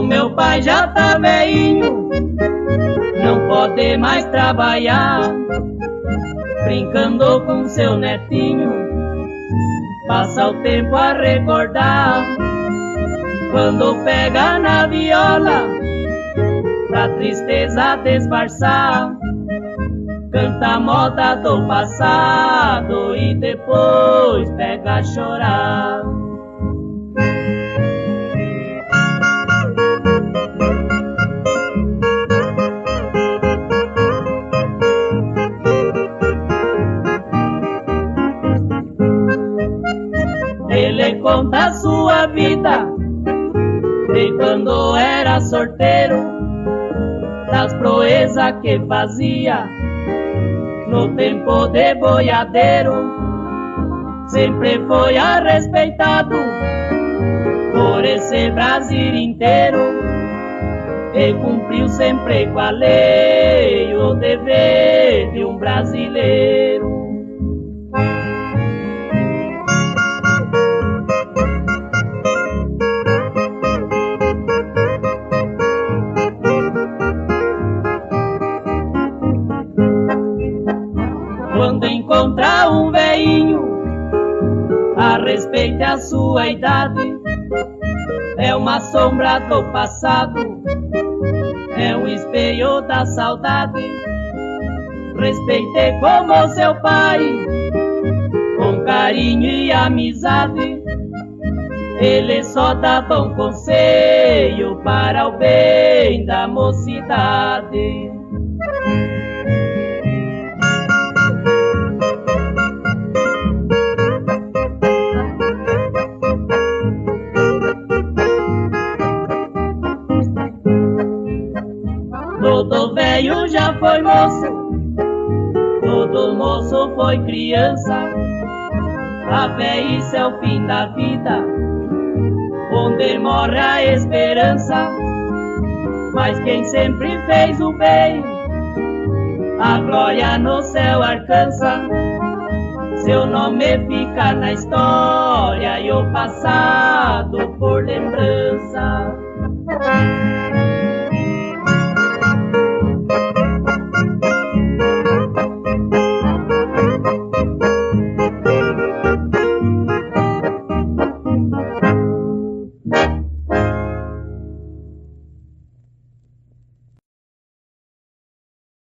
O meu pai já tá veinho, não pode mais trabalhar, brincando com seu netinho, passa o tempo a recordar. Quando pega na viola, pra tristeza disfarçar, canta a moda do passado e depois pega a chorar. Conta sua vida de quando era sorteiro, das proezas que fazia no tempo de boiadeiro. Sempre foi a respeitado por esse Brasil inteiro e cumpriu sempre com a lei o dever de um brasileiro. Veinho, a respeite a sua idade. É uma sombra do passado, é um espelho da saudade. Respeite como seu pai, com carinho e amizade. Ele só dá bom conselho para o bem da mocidade. Todo velho já foi moço, todo moço foi criança. A velhice é o fim da vida, onde morre a esperança. Mas quem sempre fez o bem, a glória no céu alcança. Seu nome fica na história e o passado por lembrança.